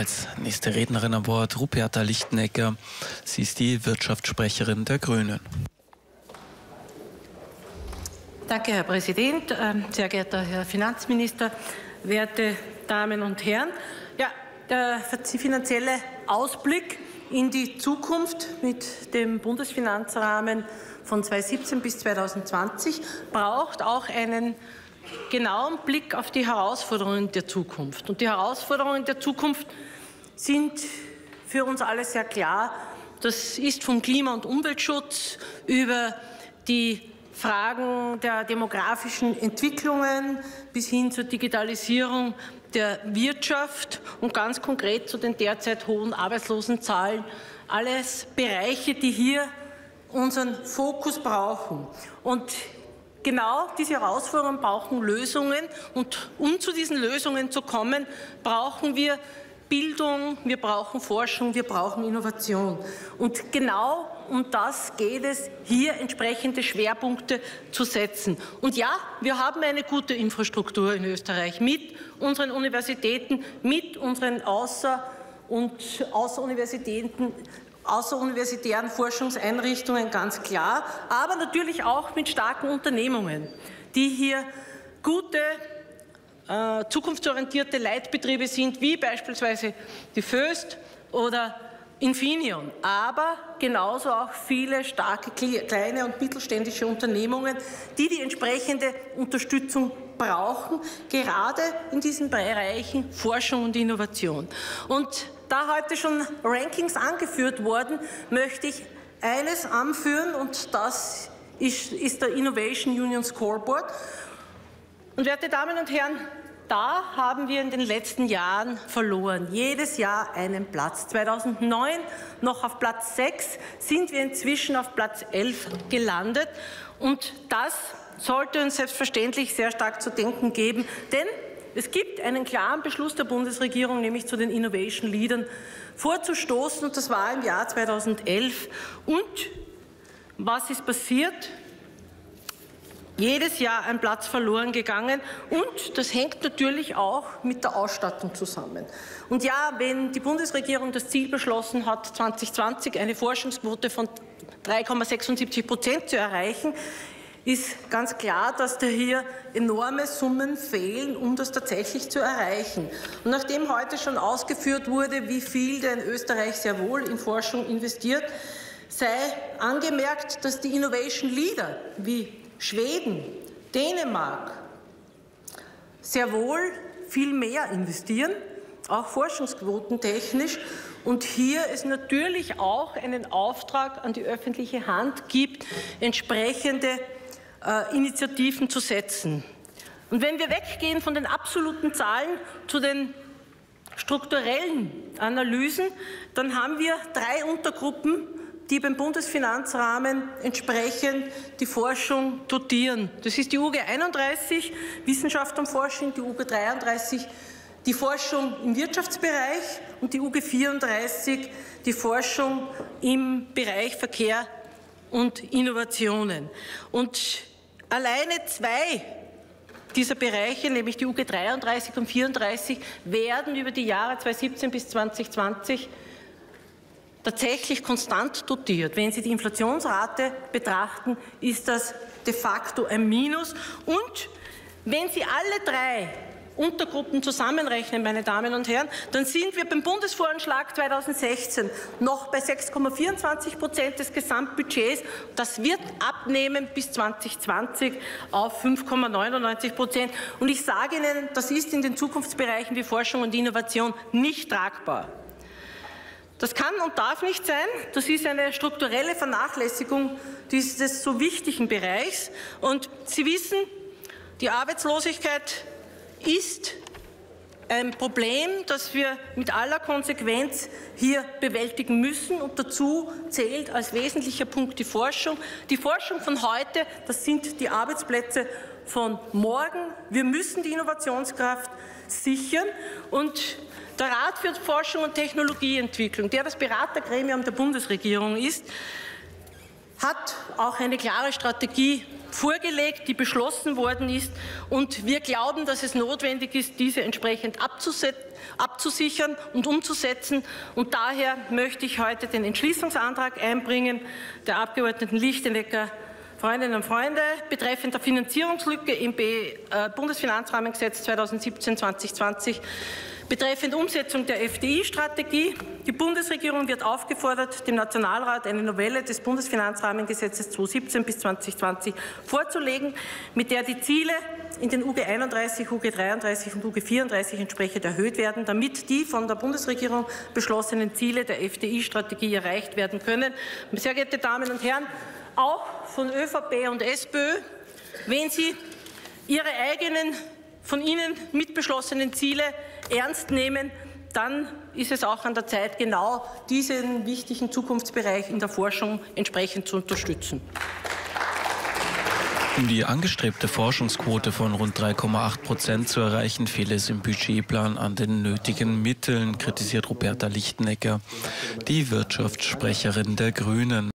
Als nächste Rednerin an Bord Ruperta Lichtenegger. Sie ist die Wirtschaftssprecherin der Grünen. Danke, Herr Präsident, ähm, sehr geehrter Herr Finanzminister, werte Damen und Herren. Ja, der finanzielle Ausblick in die Zukunft mit dem Bundesfinanzrahmen von 2017 bis 2020 braucht auch einen genauen Blick auf die Herausforderungen der Zukunft. Und die Herausforderungen der Zukunft sind für uns alle sehr klar. Das ist vom Klima- und Umweltschutz über die Fragen der demografischen Entwicklungen bis hin zur Digitalisierung der Wirtschaft und ganz konkret zu den derzeit hohen Arbeitslosenzahlen. Alles Bereiche, die hier unseren Fokus brauchen. Und genau diese Herausforderungen brauchen Lösungen. Und um zu diesen Lösungen zu kommen, brauchen wir Bildung, wir brauchen Forschung, wir brauchen Innovation. Und genau um das geht es, hier entsprechende Schwerpunkte zu setzen. Und ja, wir haben eine gute Infrastruktur in Österreich mit unseren Universitäten, mit unseren Außer- und Außeruniversitäten, außeruniversitären Forschungseinrichtungen, ganz klar, aber natürlich auch mit starken Unternehmungen, die hier gute äh, zukunftsorientierte Leitbetriebe sind, wie beispielsweise die Föst oder Infineon, aber genauso auch viele starke kleine und mittelständische Unternehmungen, die die entsprechende Unterstützung brauchen, gerade in diesen Bereichen Forschung und Innovation. Und da heute schon Rankings angeführt wurden, möchte ich eines anführen und das ist, ist der Innovation Union Scoreboard. Und werte Damen und Herren, da haben wir in den letzten Jahren verloren. Jedes Jahr einen Platz. 2009 noch auf Platz 6, sind wir inzwischen auf Platz 11 gelandet. Und das sollte uns selbstverständlich sehr stark zu denken geben, denn es gibt einen klaren Beschluss der Bundesregierung, nämlich zu den Innovation Leadern vorzustoßen, und das war im Jahr 2011. Und was ist passiert? Jedes Jahr ein Platz verloren gegangen und das hängt natürlich auch mit der Ausstattung zusammen. Und ja, wenn die Bundesregierung das Ziel beschlossen hat, 2020 eine Forschungsquote von 3,76 Prozent zu erreichen, ist ganz klar, dass da hier enorme Summen fehlen, um das tatsächlich zu erreichen. Und nachdem heute schon ausgeführt wurde, wie viel denn Österreich sehr wohl in Forschung investiert, sei angemerkt, dass die Innovation Leader wie Schweden, Dänemark sehr wohl viel mehr investieren, auch forschungsquotentechnisch, und hier es natürlich auch einen Auftrag an die öffentliche Hand gibt, entsprechende äh, Initiativen zu setzen. Und wenn wir weggehen von den absoluten Zahlen zu den strukturellen Analysen, dann haben wir drei Untergruppen, die beim Bundesfinanzrahmen entsprechend die Forschung dotieren. Das ist die UG 31, Wissenschaft und Forschung, die UG 33, die Forschung im Wirtschaftsbereich und die UG 34, die Forschung im Bereich Verkehr und Innovationen. Und alleine zwei dieser Bereiche, nämlich die UG 33 und 34, werden über die Jahre 2017 bis 2020 tatsächlich konstant dotiert. Wenn Sie die Inflationsrate betrachten, ist das de facto ein Minus. Und wenn Sie alle drei Untergruppen zusammenrechnen, meine Damen und Herren, dann sind wir beim Bundesvoranschlag 2016 noch bei 6,24 Prozent des Gesamtbudgets. Das wird abnehmen bis 2020 auf 5,99 Prozent. Und ich sage Ihnen, das ist in den Zukunftsbereichen wie Forschung und Innovation nicht tragbar. Das kann und darf nicht sein. Das ist eine strukturelle Vernachlässigung dieses so wichtigen Bereichs. Und Sie wissen, die Arbeitslosigkeit ist ein Problem, das wir mit aller Konsequenz hier bewältigen müssen. Und dazu zählt als wesentlicher Punkt die Forschung. Die Forschung von heute, das sind die Arbeitsplätze von morgen. Wir müssen die Innovationskraft sichern. Und der Rat für Forschung und Technologieentwicklung, der das Beratergremium der Bundesregierung ist, hat auch eine klare Strategie vorgelegt, die beschlossen worden ist. Und wir glauben, dass es notwendig ist, diese entsprechend abzusichern und umzusetzen. Und daher möchte ich heute den Entschließungsantrag einbringen der Abgeordneten Lichtenecker, Freundinnen und Freunde, betreffend der Finanzierungslücke im äh, Bundesfinanzrahmengesetz 2017-2020 Betreffend Umsetzung der FDI-Strategie. Die Bundesregierung wird aufgefordert, dem Nationalrat eine Novelle des Bundesfinanzrahmengesetzes 2017 bis 2020 vorzulegen, mit der die Ziele in den UG 31, UG 33 und UG 34 entsprechend erhöht werden, damit die von der Bundesregierung beschlossenen Ziele der FDI-Strategie erreicht werden können. Sehr geehrte Damen und Herren, auch von ÖVP und SPÖ, wenn Sie Ihre eigenen von Ihnen mitbeschlossenen Ziele ernst nehmen, dann ist es auch an der Zeit, genau diesen wichtigen Zukunftsbereich in der Forschung entsprechend zu unterstützen. Um die angestrebte Forschungsquote von rund 3,8 Prozent zu erreichen, fehle es im Budgetplan an den nötigen Mitteln, kritisiert Roberta Lichtenecker, die Wirtschaftssprecherin der Grünen.